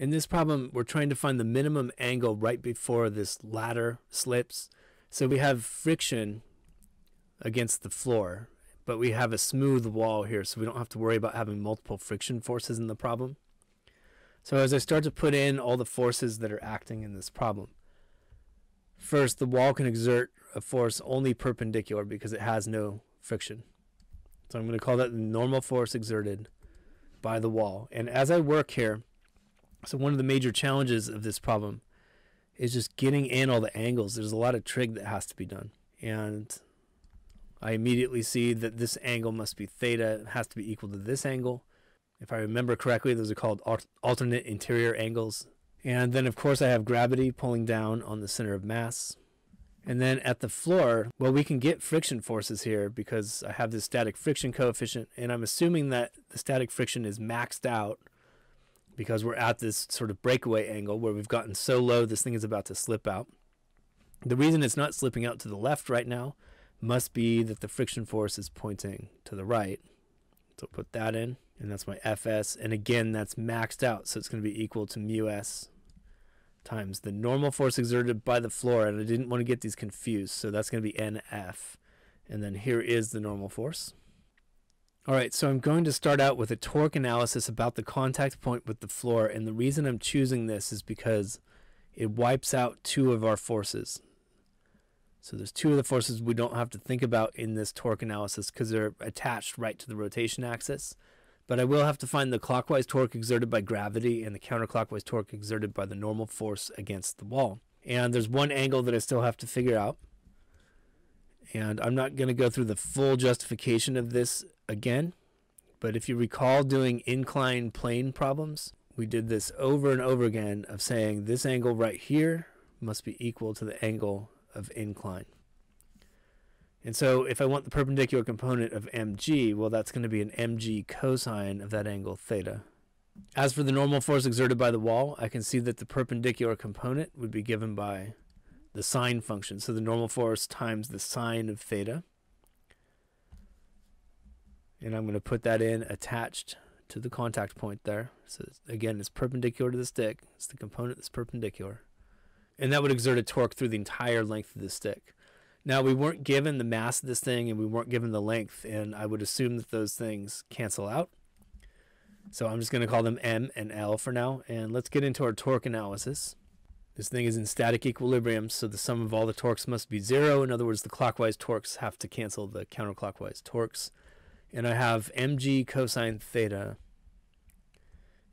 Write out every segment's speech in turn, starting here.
In this problem, we're trying to find the minimum angle right before this ladder slips. So we have friction against the floor, but we have a smooth wall here, so we don't have to worry about having multiple friction forces in the problem. So as I start to put in all the forces that are acting in this problem, first the wall can exert a force only perpendicular because it has no friction. So I'm going to call that the normal force exerted by the wall. And as I work here, so one of the major challenges of this problem is just getting in all the angles. There's a lot of trig that has to be done. And I immediately see that this angle must be theta. It has to be equal to this angle. If I remember correctly, those are called alternate interior angles. And then, of course, I have gravity pulling down on the center of mass. And then at the floor, well, we can get friction forces here because I have this static friction coefficient. And I'm assuming that the static friction is maxed out because we're at this sort of breakaway angle where we've gotten so low this thing is about to slip out. The reason it's not slipping out to the left right now must be that the friction force is pointing to the right. So put that in, and that's my Fs. And again, that's maxed out, so it's going to be equal to mu s times the normal force exerted by the floor. And I didn't want to get these confused, so that's going to be Nf. And then here is the normal force. All right, so I'm going to start out with a torque analysis about the contact point with the floor. And the reason I'm choosing this is because it wipes out two of our forces. So there's two of the forces we don't have to think about in this torque analysis because they're attached right to the rotation axis. But I will have to find the clockwise torque exerted by gravity and the counterclockwise torque exerted by the normal force against the wall. And there's one angle that I still have to figure out. And I'm not going to go through the full justification of this again. But if you recall doing inclined plane problems, we did this over and over again of saying this angle right here must be equal to the angle of incline. And so if I want the perpendicular component of mg, well, that's going to be an mg cosine of that angle theta. As for the normal force exerted by the wall, I can see that the perpendicular component would be given by the sine function. So the normal force times the sine of theta and I'm going to put that in attached to the contact point there. So again, it's perpendicular to the stick. It's the component that's perpendicular. And that would exert a torque through the entire length of the stick. Now, we weren't given the mass of this thing and we weren't given the length, and I would assume that those things cancel out. So I'm just going to call them M and L for now. And let's get into our torque analysis. This thing is in static equilibrium, so the sum of all the torques must be zero. In other words, the clockwise torques have to cancel the counterclockwise torques. And I have mg cosine theta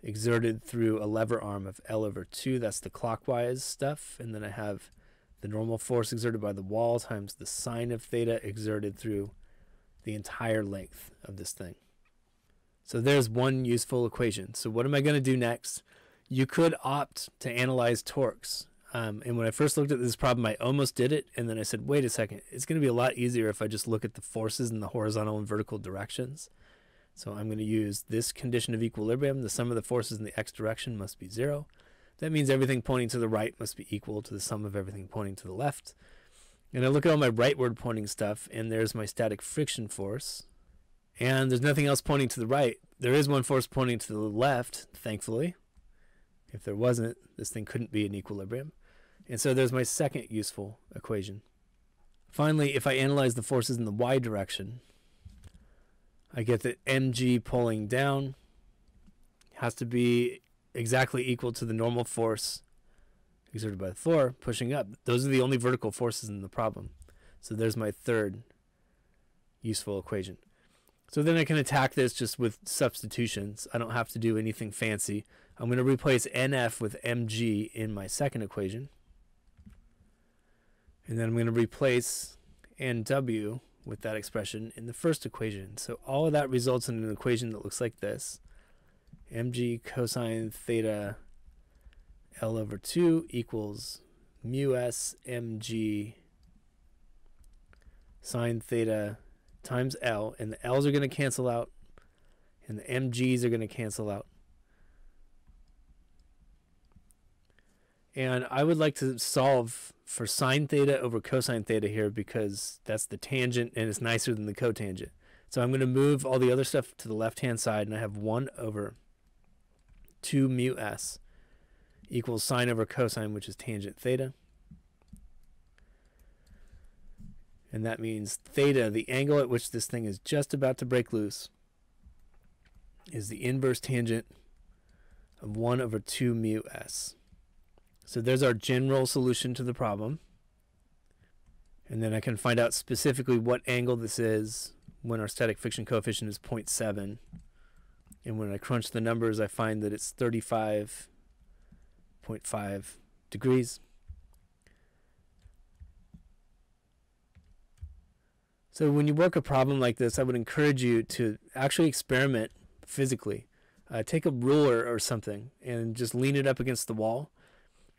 exerted through a lever arm of L over 2. That's the clockwise stuff. And then I have the normal force exerted by the wall times the sine of theta exerted through the entire length of this thing. So there's one useful equation. So what am I going to do next? You could opt to analyze torques. Um, and when I first looked at this problem, I almost did it. And then I said, wait a second, it's going to be a lot easier if I just look at the forces in the horizontal and vertical directions. So I'm going to use this condition of equilibrium. The sum of the forces in the x direction must be zero. That means everything pointing to the right must be equal to the sum of everything pointing to the left. And I look at all my rightward pointing stuff, and there's my static friction force. And there's nothing else pointing to the right. There is one force pointing to the left, thankfully. If there wasn't, this thing couldn't be in equilibrium. And so there's my second useful equation. Finally, if I analyze the forces in the y direction, I get that mg pulling down has to be exactly equal to the normal force exerted by the floor pushing up. Those are the only vertical forces in the problem. So there's my third useful equation. So then I can attack this just with substitutions. I don't have to do anything fancy. I'm going to replace NF with mg in my second equation. And then I'm going to replace NW with that expression in the first equation. So all of that results in an equation that looks like this. mg cosine theta L over 2 equals mu s mg sine theta times L. And the L's are going to cancel out. And the mg's are going to cancel out. And I would like to solve for sine theta over cosine theta here because that's the tangent and it's nicer than the cotangent. So I'm going to move all the other stuff to the left hand side and I have 1 over 2 mu s equals sine over cosine, which is tangent theta. And that means theta, the angle at which this thing is just about to break loose, is the inverse tangent of 1 over 2 mu s. So there's our general solution to the problem. And then I can find out specifically what angle this is when our static friction coefficient is 0.7. And when I crunch the numbers, I find that it's 35.5 degrees. So when you work a problem like this, I would encourage you to actually experiment physically. Uh, take a ruler or something and just lean it up against the wall,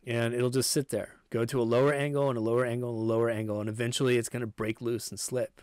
and it'll just sit there. Go to a lower angle and a lower angle and a lower angle, and eventually it's going to break loose and slip.